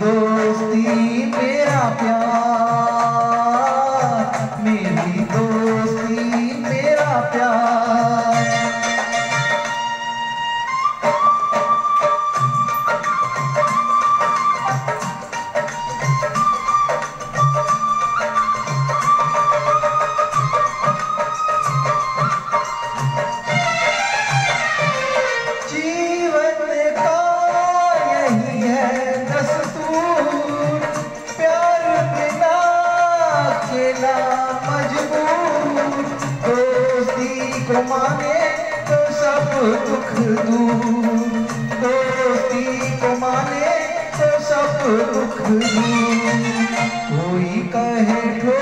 those deep मांगे तो सब दुख दूर दोस्ती को मांगे तो सब दुख दूर कोई कहे ठो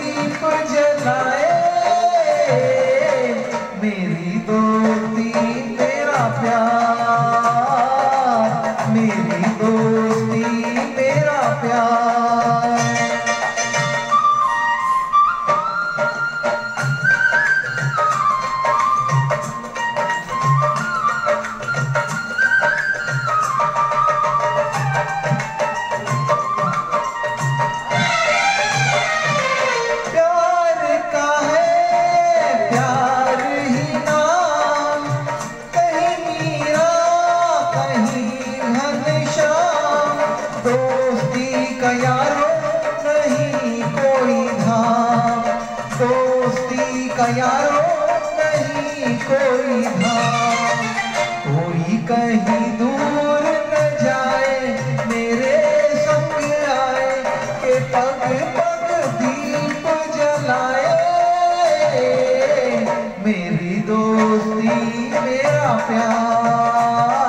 दिल पर जला दोस्ती का यारो नहीं कोई धाम। दोस्ती का नहीं कोई धाम। कोई कहीं दूर न जाए, मेरे संग आए, के पग पग दीप जलाए। मेरी दोस्ती, मेरा प्यार।